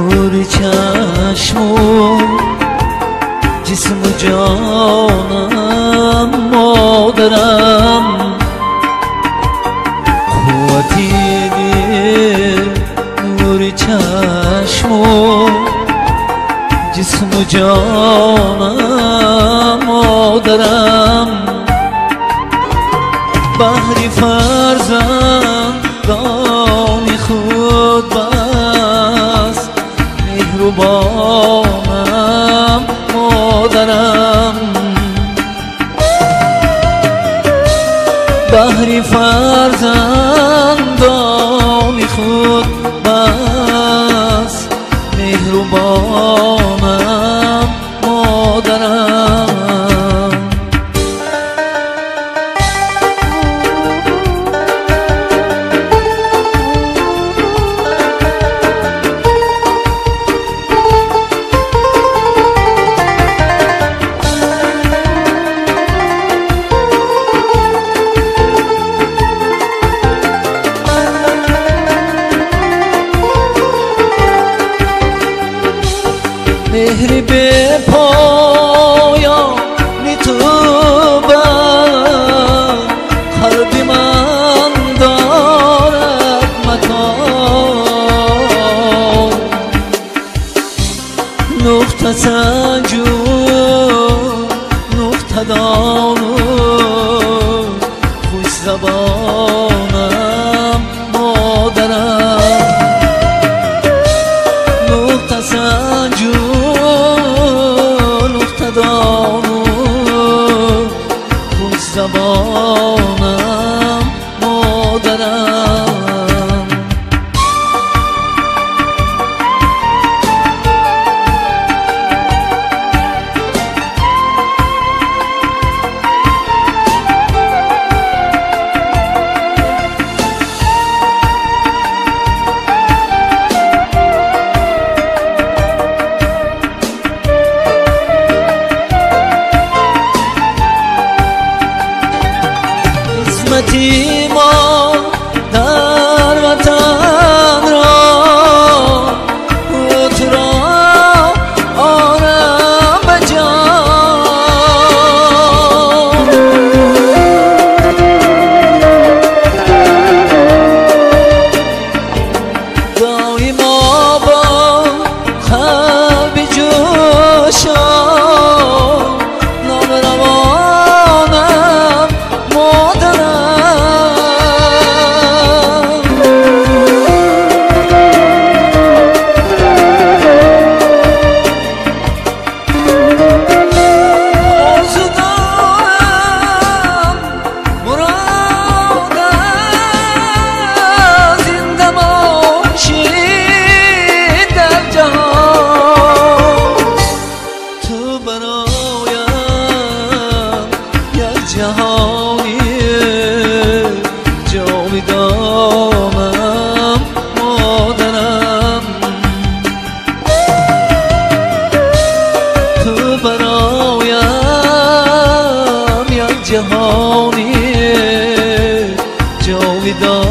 نور چشمون جسم جانم مادرم. قوتی دل نور چشمون جسم و جانم. مهربانم مادرم. بحری فرزندانی خود مهری به پایان تو بر من دارد مکان. نقطه سنجو نقطه دانو خوش زبان sabah chi? برایم یک جهانی جاویدان